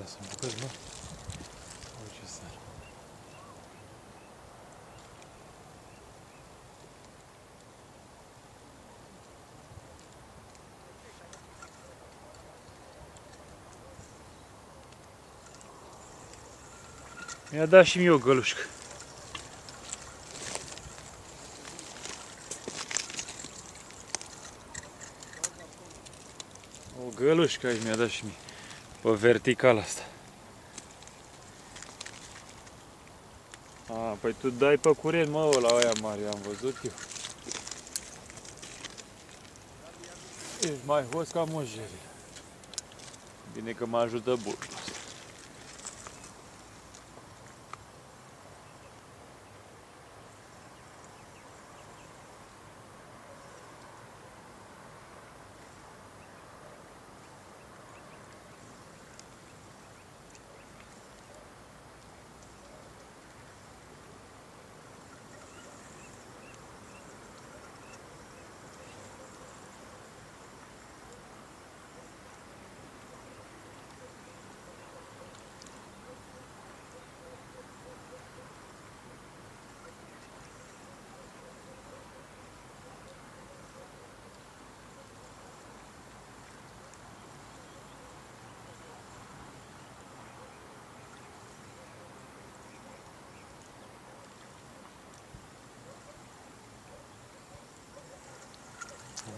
Da, sunt bucăți, mă. Uite ce sar. Mi-a dat și mie o gălușcă. O gălușcă aici Pe vertical asta. A, păi tu dai pe curent, mă, la aia mare, am văzut eu. Ești mai hos ca mojere. Bine că mă ajută burtul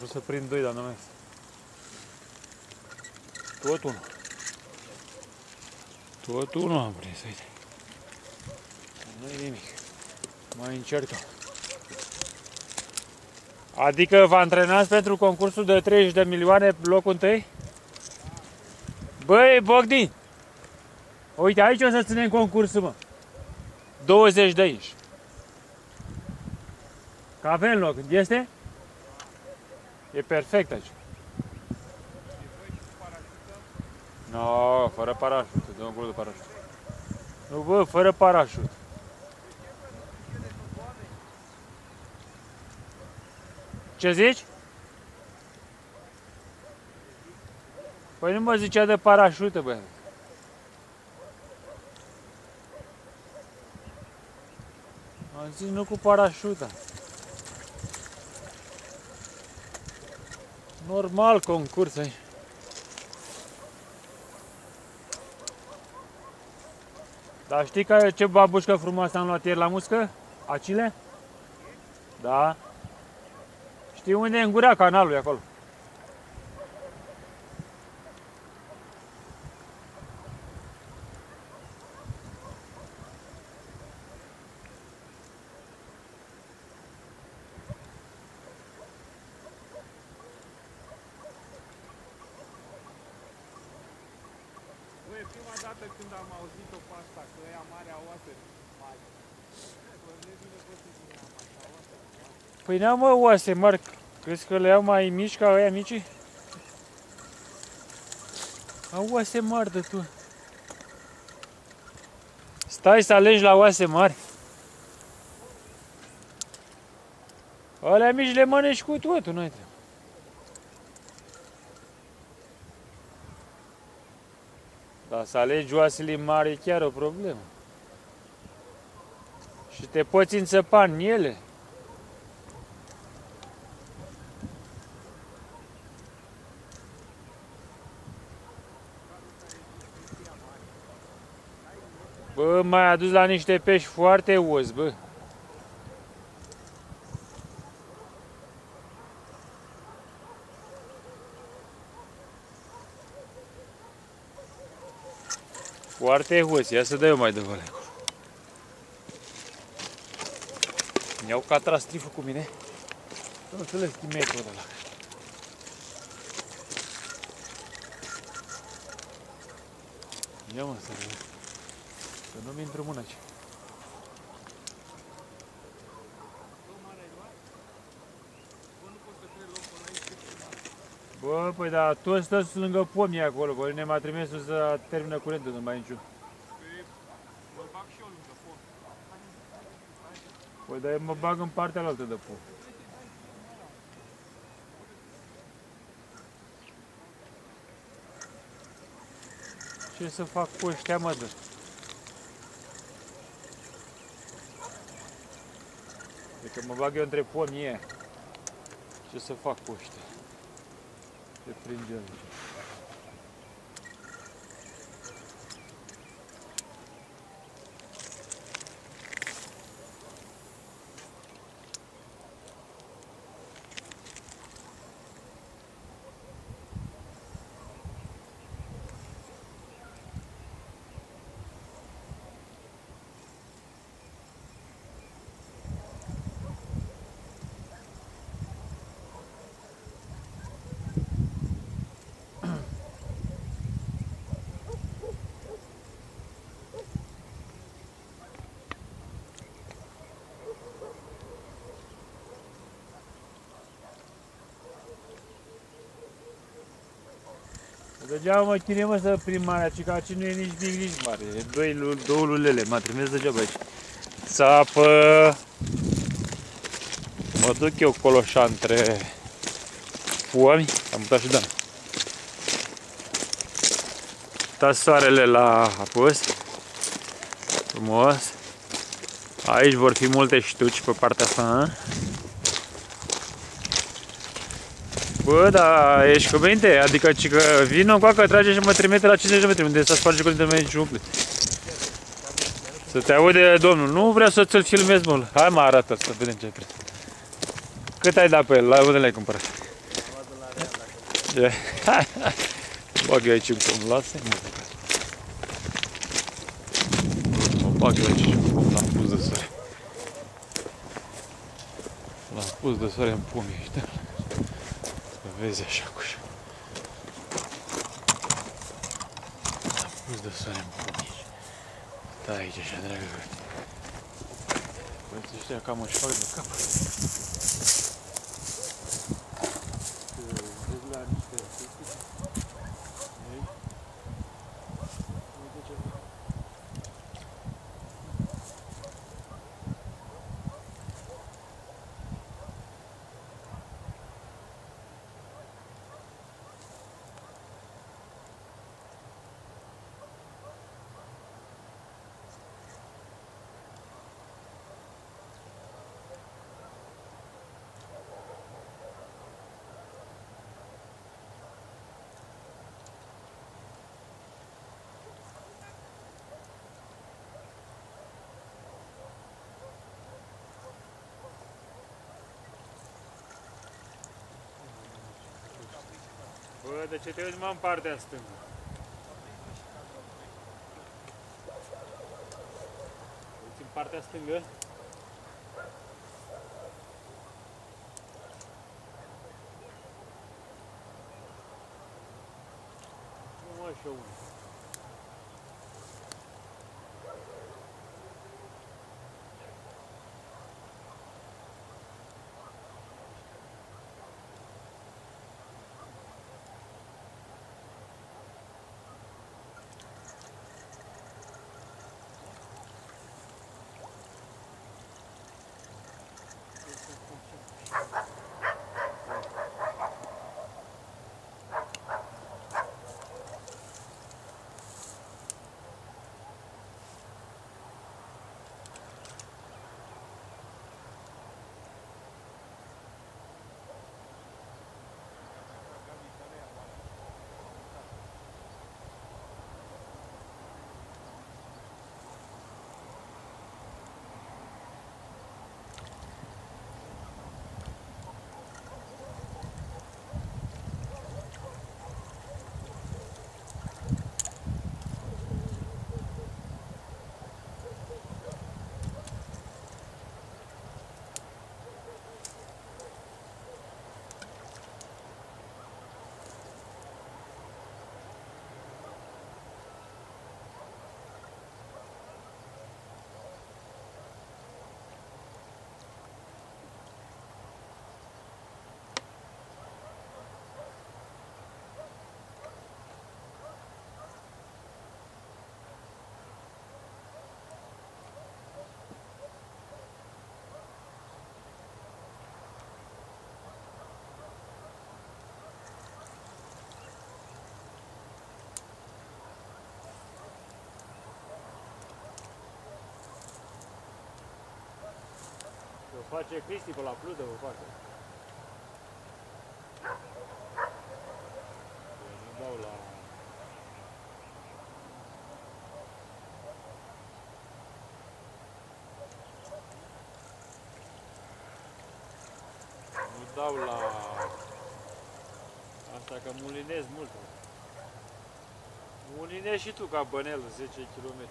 vrut să prind doi, dar nu mers. Tot unul. Tot unul am prins, uite. nu e nimic. Mai încercăm. Adică vă antrenați pentru concursul de 30 de milioane locul întâi? Băi, Bogdi! Uite, aici o să ținem concursul, mă. 20 de inși. Că avem loc. Este? E perfect aici. No, fără parașut, dă un de parașut. Nu, bă, fără parașut. Ce zici? Păi nu mă zicea de parașută, bă. Am zis nu cu parașuta. Normal concurs aici. Dar știi că ce babușcă frumoasă am luat ieri la muscă? Acile? Da. Știi unde e în gura canalului acolo? e prima dată când am auzit-o pe asta, că ăia mari au oase mari. Păi n-am mă oase mari, crezi că le iau mai mici ca ăia mici? Au oase mari de tu. Stai să alegi la oase mari. Alea mici le mănânci cu totul, nu trebuie. Dar să alegi oasele mari e chiar o problemă. Și te poți înțepa în ele. M-ai adus la niște pești foarte os, bă. Foarte hos, ia să dă eu mai de vale. Mi-au catra striful cu mine. Nu înțeles metru de la. Ia mă, să, să nu-mi intru mână aici. Bă, păi da, toți stăți lângă pomii acolo, bă, ne m-a trimis să termină curentul, nu mai niciun. Mă bag și eu lângă pom. Păi dar eu mă bag în partea altă de pom. Ce să fac cu ăștia, mă, dă? Adică mă bag eu între pomi e. Ce să fac cu ăștia? Ce prind eu. Degeaba mă chinuie mă să prin marea, ci că aici nu e nici mic, nici mare. E doi, lu- două lulele, mă trimis degeaba aici. Țapă! Mă duc eu colo așa între pomi, am mutat și Dan. Da soarele la apus. Frumos. Aici vor fi multe ștuci pe partea asta, a? Bă, da, ești cu minte? Adică ci că vin cu că trage și mă trimite la 50 de metri, unde să sparge cu dintre și umple. Să te aude domnul, nu vreau să ți-l filmez mult. Hai mă arată să vedem ce ai preț. Cât ai dat pe el? La unde l-ai cumpărat? Ce? Bag eu aici un pom, lasă mă. Mă bag eu aici un pom la pus de soare. La pus de soare în pomii ăștia. Să vezi așa cu așa. La pus de soare în pomii. Stai aici așa, dragă. Băieții Bă, de ce te uiți mă în partea stângă? Uiți în partea stângă? Face Cristi pe la pludă, o face. Eu nu dau la... Nu dau la... Asta că mulinez mult. Mulinezi și tu ca bănel 10 km.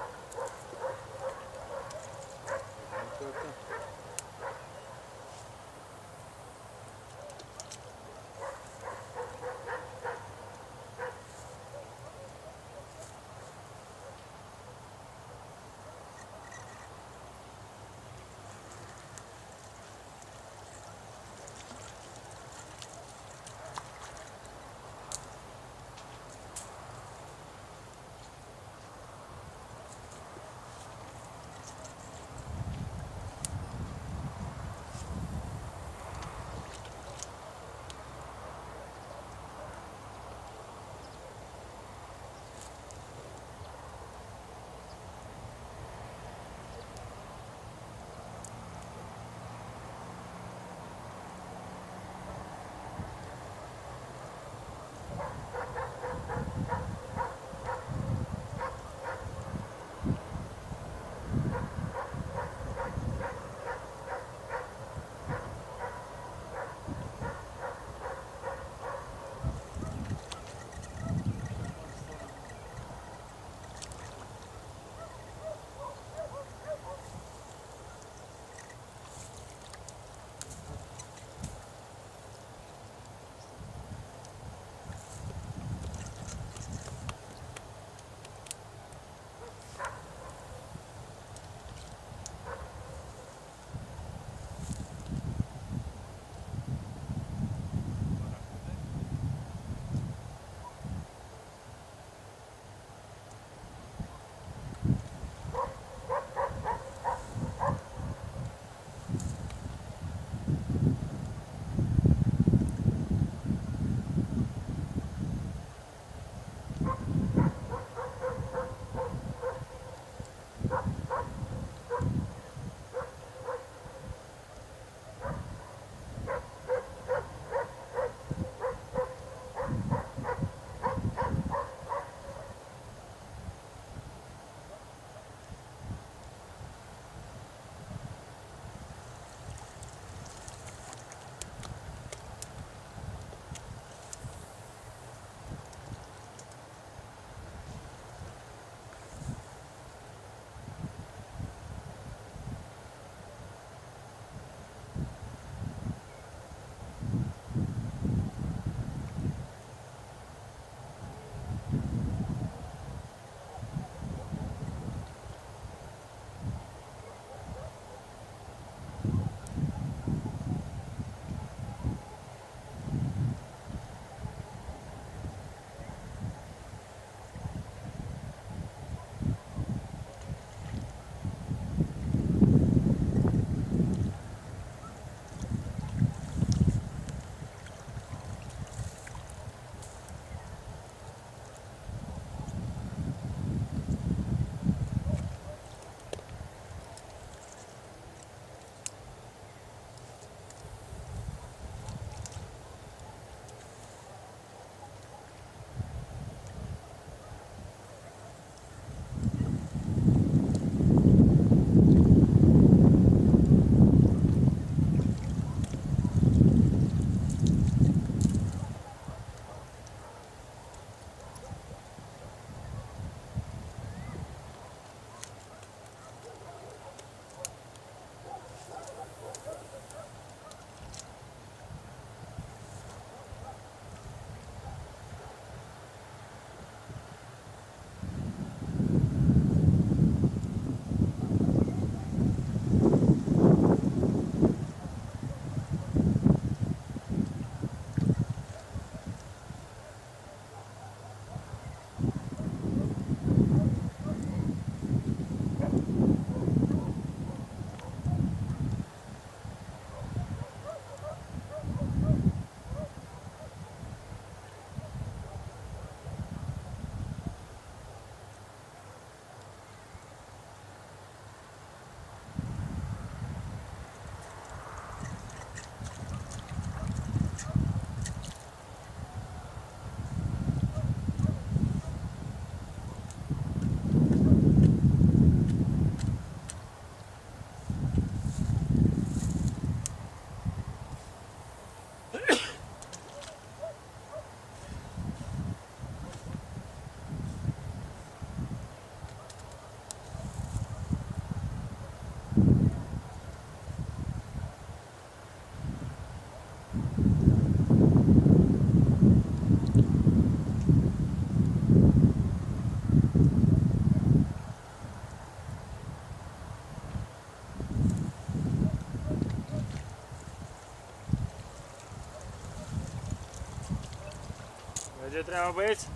treaba băieți?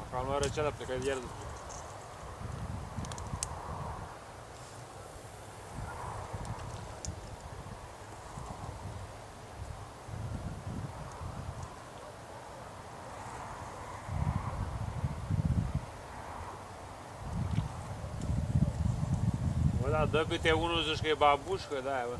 Acum am luat răceala, plecat iar după. Bă, da, dă câte unul zici că e babușcă, da, bă.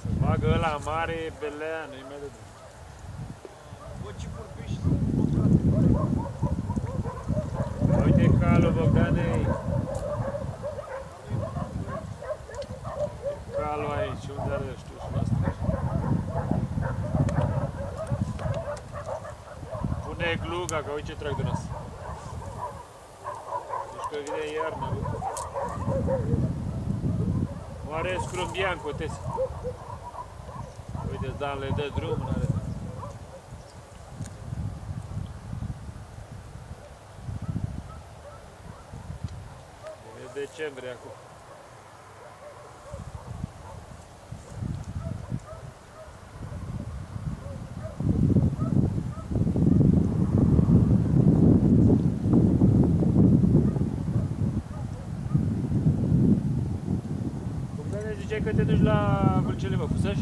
Să bagă ăla mare, belea, nu-i mai de drum. Bă, ce vorbești? Uite calul Bogdanei. Calul aici, unde are știu și asta. Pune gluga, că uite ce trag din asta. Deci că vine iarna, bă. Oare scrumbian cu tesi. Uite, Dan le dă drum, n-are. E decembrie acum. Cum ne ziceai că te duci la Vâlcele, mă, Fusăș?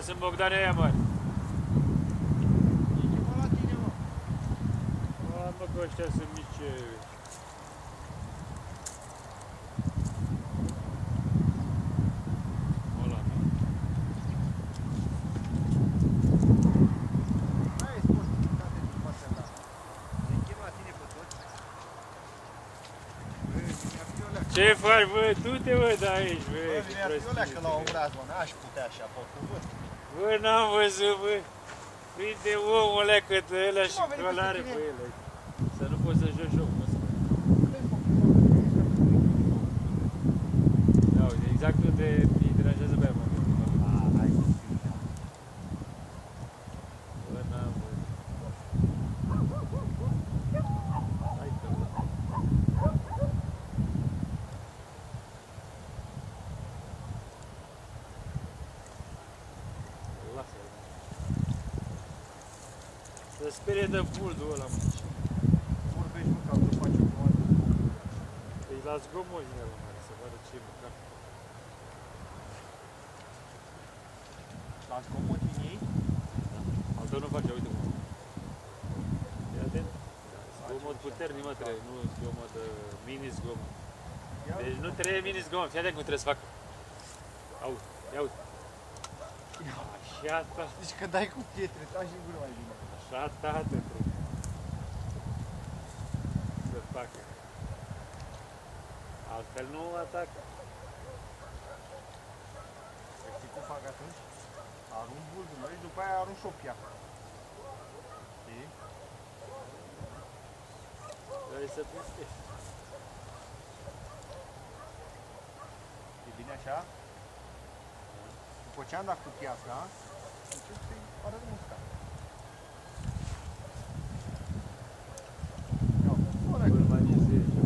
Sunt Bogdane aia mari? E ceva la tine, mă. că ăștia sunt mici... eh, Ăla, nu? Aia e sportivitate din partea ta. Te chem la tine pe toți. Bă, mi-ar fi o leacă. Ce faci, bă? Du-te, bă, de aici, bă, Bă, cu mi-ar fi o leacă la prostii. obraz, mă. N-aș putea așa, pe cuvânt. Bă, n-am văzut, bă. Uite, omul ăla cât ăla și m-a venit colare peste pe tine? ele. Să nu poți să joci jocul ăsta. Da, uite, exact unde îi deranjează pe aia, mă. Ah, hai să fii. Bă, n-am văzut. Hai că... Lasă-l. Să sperie de buldul ăla, mă. Vorbești, mă, ca să faci o comandă. Îi las zgomot din ăla mare, să vadă ce e măcar. La zgomot din ei? Altă nu face, uite cum. Fii atent. Zgomot puternic, mă, trebuie, nu zgomot, uh, mini zgomot. Ia Deci nu trebuie mini zgomot, fii atent cum trebuie să facă. Auzi, ia uite. Așa, ta, Deci că dai cu pietre, taci din gură mai bine. Așa, tată, trebuie. Să facă. Altfel nu atacă. Știi cum fac atunci? Arunc buldul meu și după aia arunc și o piatră. Știi? Trebuie să pistești. E bine așa? După ce am dat cu piatra, încep să-i arăt musca. Ia, ăla e Urbanizezi.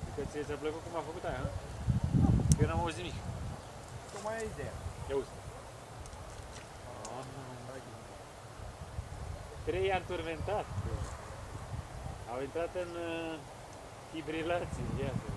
Adică ție ți-a plăcut cum a făcut aia, hă? Eu n-am auzit nimic. tocmai aia e ideea. Ia uite. Trei ani turmentat. Au intrat în uh, fibrilație, iată.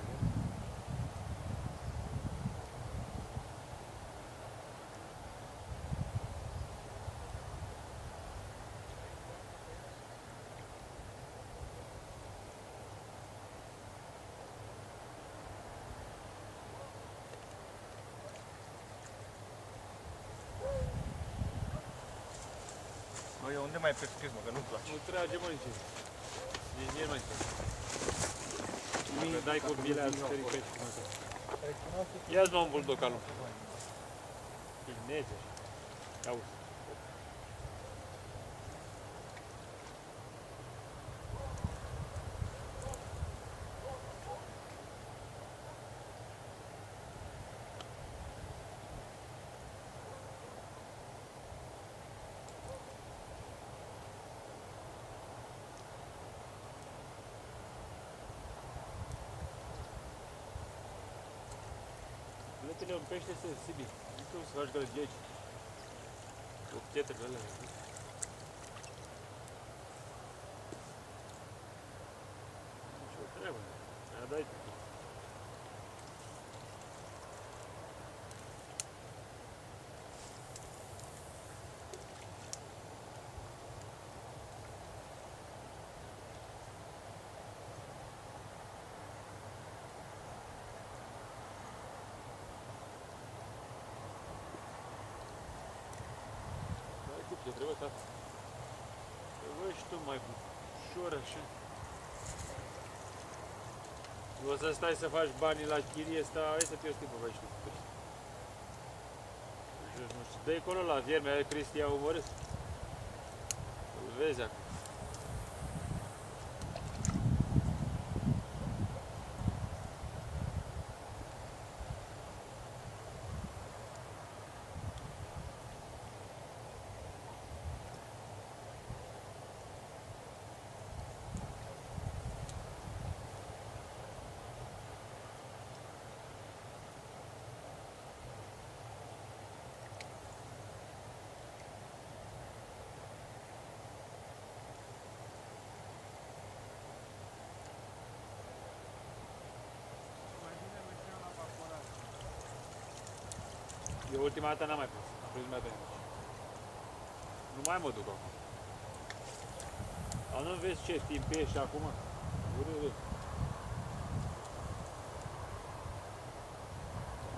Vedem. Băi, unde mai pescuiesc, mă, că nu-mi place. Nu trage, mă, nici. Nici mie nu mai trage. Că dai cu bilea, îți ferii pești. cum asta. Ia-ți mă un bulldog al lui. E nege. Pește sensibil. Nu știu să faci gălăgeci. Cu pietrele alea. Nici o treabă. Aia dai tu. Dai cu pietre, bă, tată. Că Bă, și tu mai ușor așa. Nu o să stai să faci banii la chirie, sta, hai să te timpul, băi, și tu. cu pește. Joci, Nu știu, dă-i acolo la vierme, aia Cristi a omorât. Îl vezi acum. Mai bine mergeam la vaporat. Eu ultima dată n-am mai pus. Am prins mai bine. Nu mai mă duc acum. Dar nu vezi ce timp ești acum? Urât.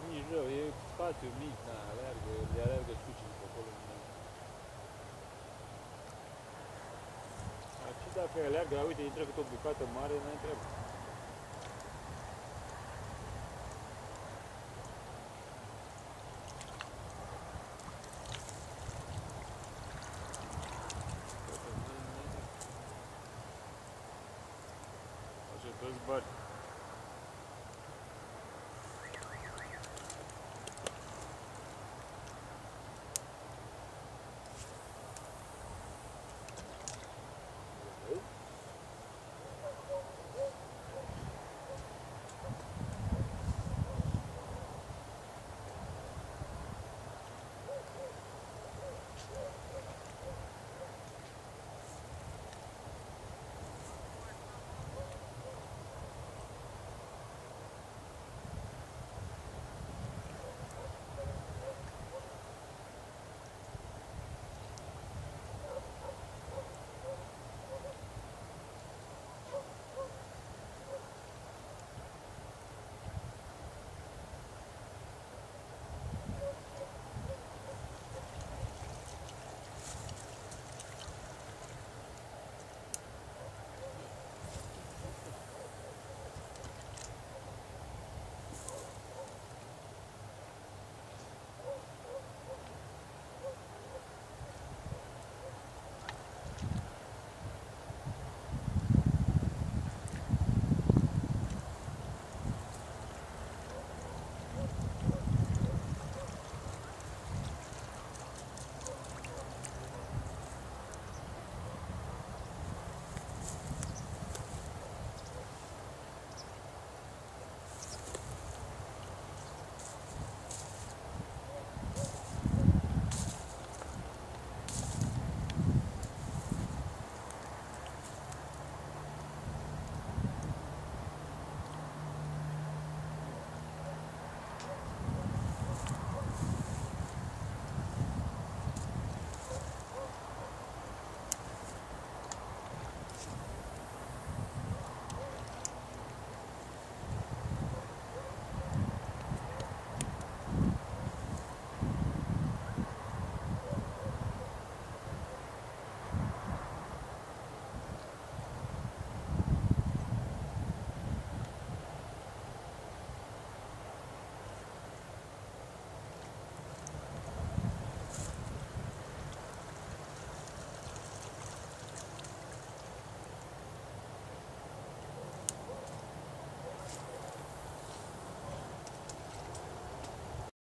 Nici rău, e spațiu mic, na, alergă, le alergă sucii pe acolo. Dar și dacă alergă, uite, intră cât o bucată mare, n-ai treabă. Așa, toți bani.